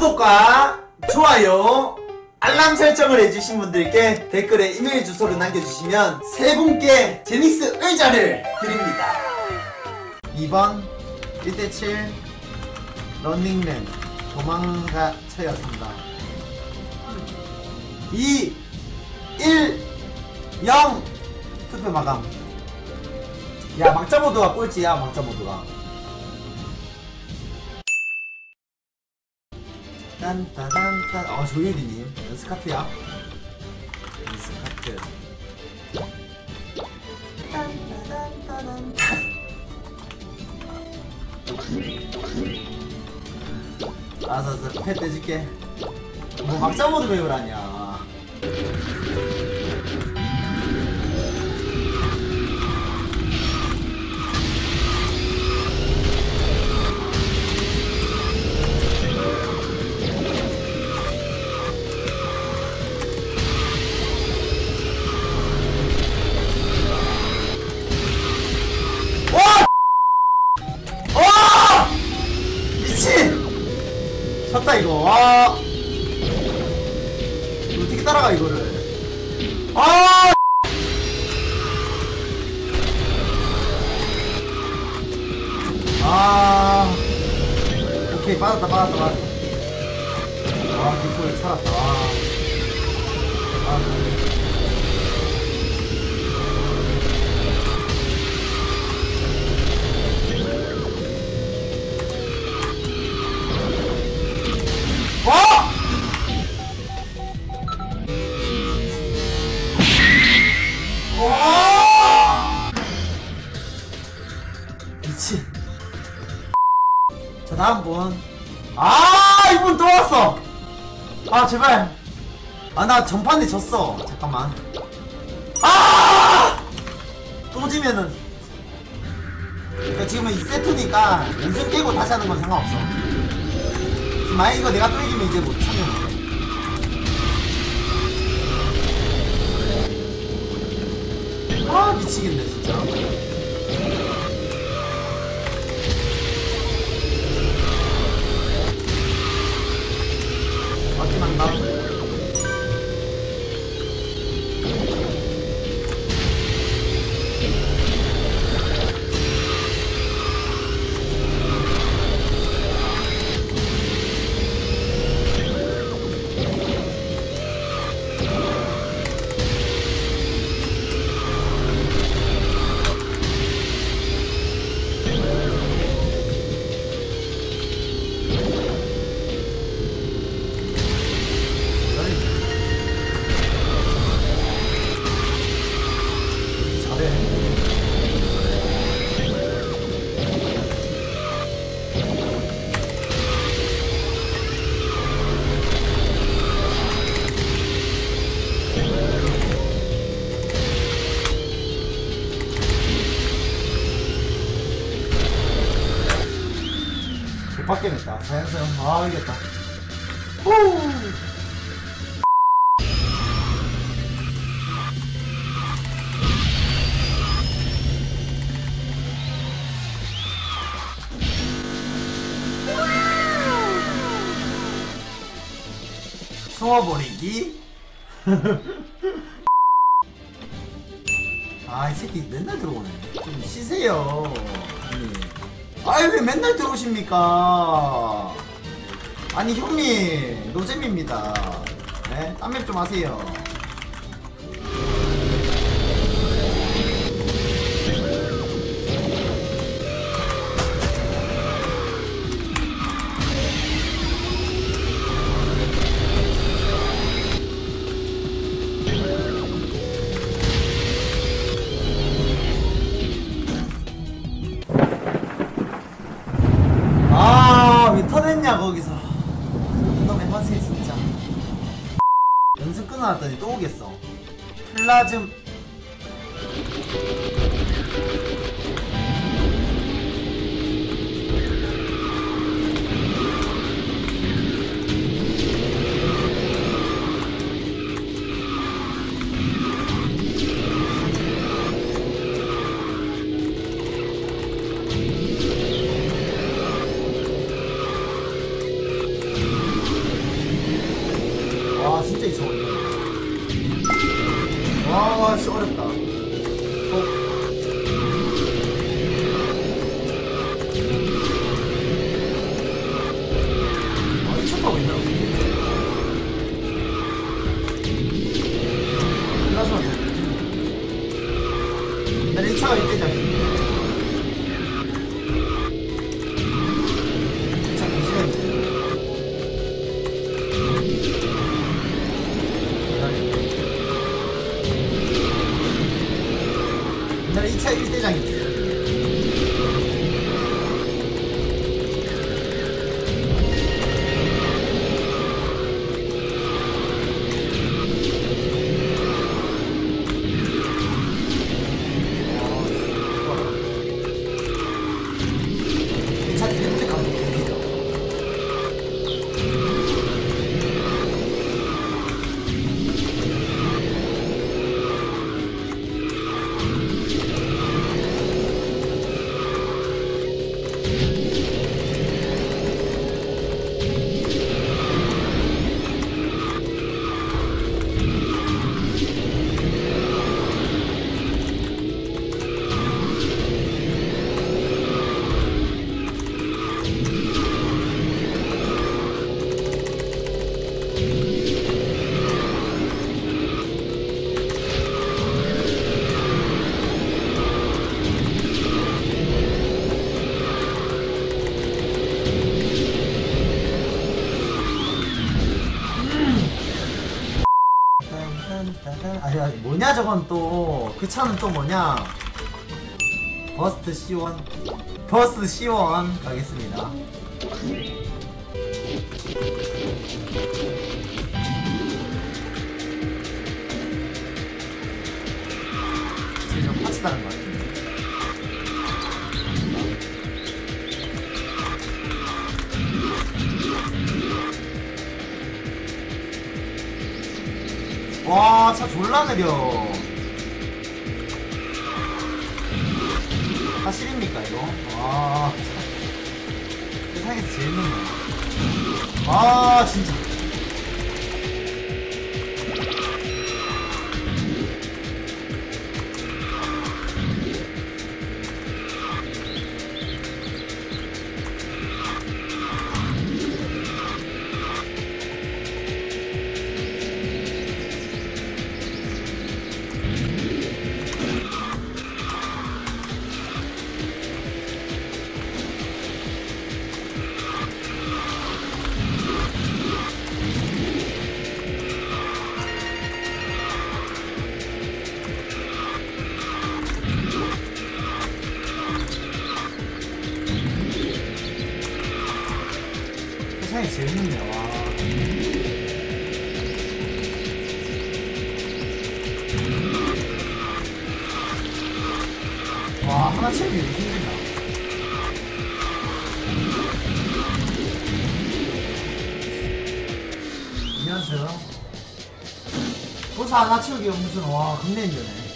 구독과 좋아요 알람 설정을 해주신 분들께 댓글에 이메일 주소를 남겨주시면 세 분께 제닉스 의자를 드립니다. 2번 1대7 런닝맨 도망가 쳐였습니다. 2 1 0 투표 마감. 야 막자 모드가 꼴찌야 막자 모드가 딴따단딴 어 조유리님. 연스카트야? 연스카트. 딴따단따단 알았어 알았어. 패 떼줄게. 뭐 막자 모드 배우라냐 이거. 와 이거 어떻게 따라가 이거를. 아! 아. 오케이 빠졌다 빠졌다 빠졌다. 아 빅볼 살았다. 와. 아 다음 분. 아, 이분 또 왔어! 아, 제발. 아, 나 전판에 졌어. 잠깐만. 아! 또 지면은. 그러니까 지금은 2세트니까 연습 깨고 다시 하는 건 상관없어. 만약 이거 내가 또 이기면 이제 못 참여 돼. 아 미치겠네 진짜. Cuma. 자연스러운. 아, 이겼다. 후! 숨어버리기? 아, 이 새끼 맨날 들어오네. 좀 쉬세요. 아이, 왜 맨날 들어오십니까? 아니, 형님. 노잼입니다. 네? 땀맵 좀 하세요. لازم 와 진짜 이상하네. 와 씨, 어렵다 어. 아, 있나? 끝 아니, 아니 뭐냐 저건 또. 그 차는 또 뭐냐? 버스트 C1 버스트 C1 가겠습니다. 지금 좀 파츠 다른 것같 차 졸라 느려. 사실입니까, 이거? 와, 참. 세상에서 제일 느네. 아, 진짜. 와. 와, 하나 채우기 힘들다. 안녕하세요. 보사 하나 채우기가 무슨, 와, 겁내 힘드네.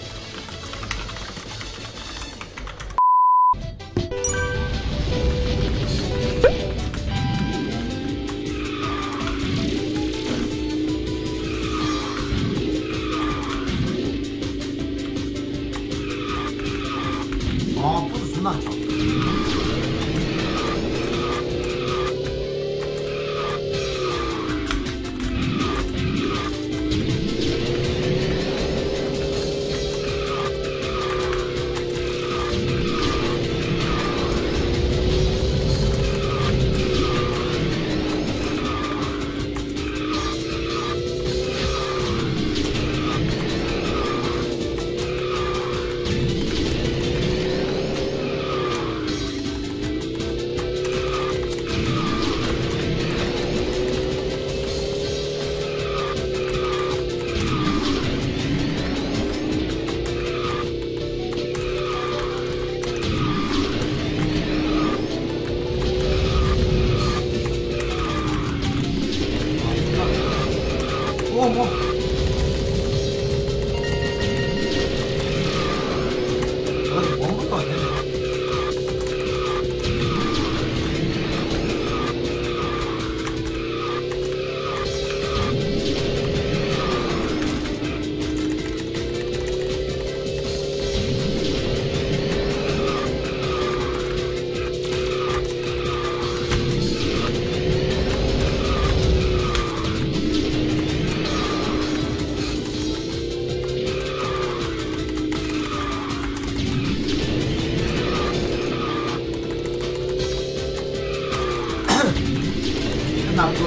나쁜.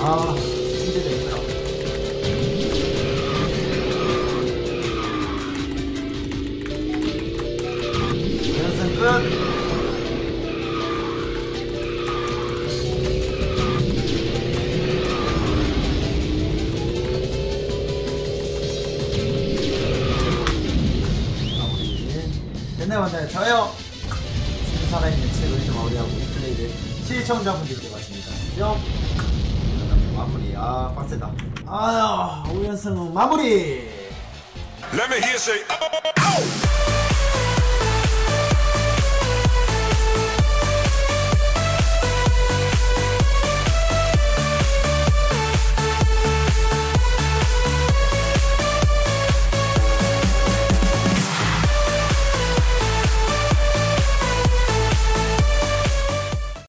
아, 힘들어. 연승 끝. 됐나요, 맞나요? 저요. 지금 살아있는 시청자분들께 마칩니다. 뿅. 마무리. 아, 빡세다. 아, 5연승은 마무리.